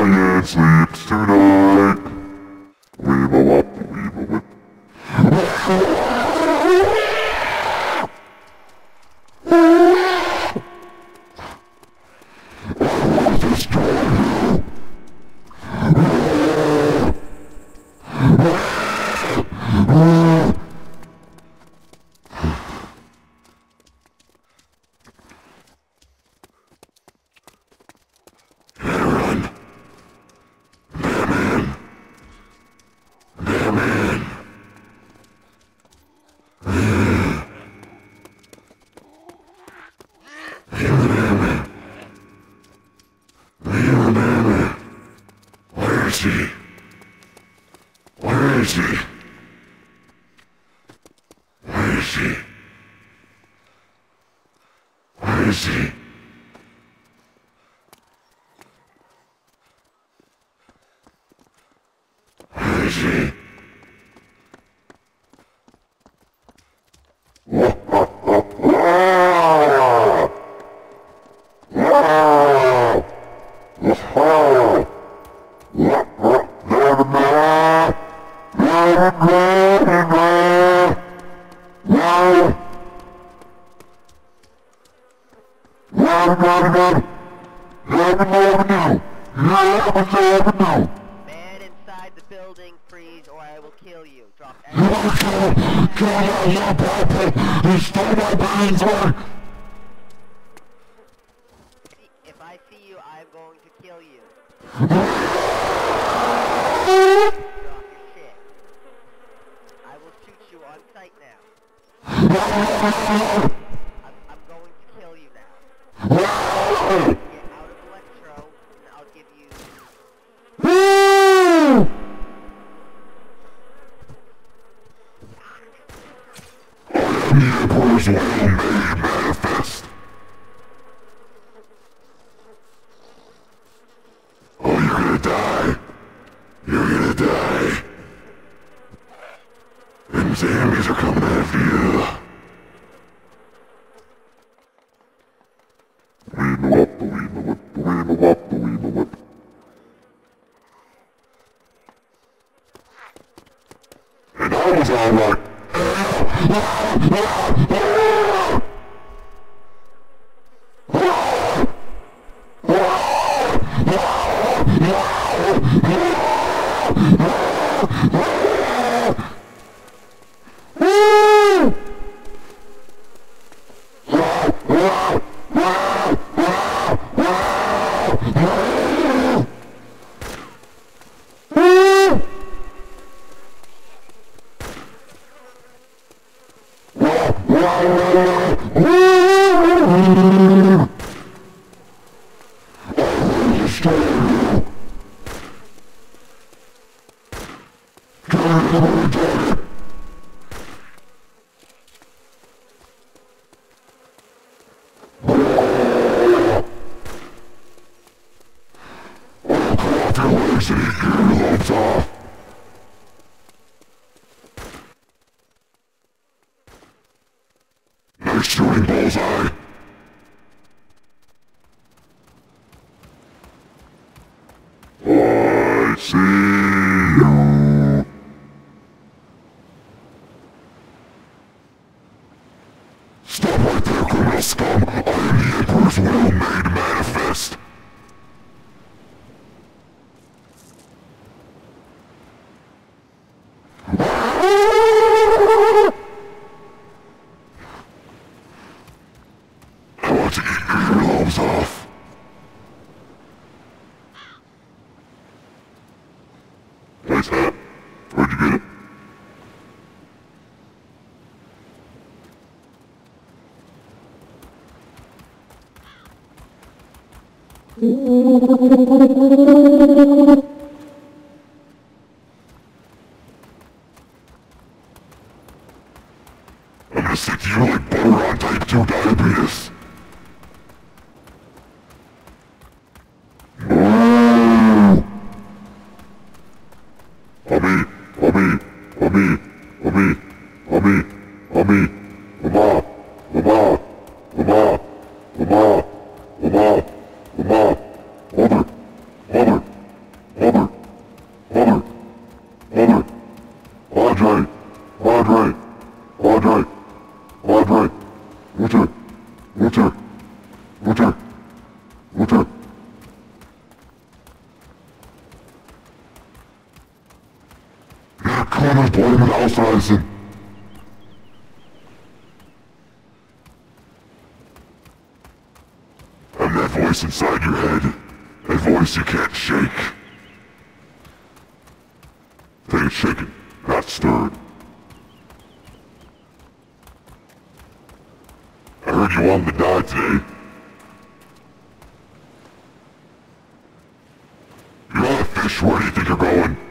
Elliot sleeps tonight. We a wop, weave whip. いしいおいしいおいしいおいしいわっわ Man inside the building, freeze, or I will kill you. Drop If I see you, I'm going to kill you. I will shoot you on sight now. Emperor's will made manifest. Oh, you're gonna die. You're gonna die. Them zombies are coming after you. Weema wop, weema whip, weema wop, weema whip. And I was all like, off your legs and eat your earlobes off. Shooting, Bullseye. I see you. Stop right there, criminal scum. I am the Emperor's will made manifest. Want to eat your earlobes off. What's that? Uh, where'd you get it? I'm gonna stick to you like butter on type 2 diabetes. Water! Water! Water! Water! Ja, komm, mit Bäumen aufreißen! And that voice inside your head, that voice you can't shake. They ain't shaken, not stirred. Heard you wanted to die today. You're not a fish, where do you think you're going?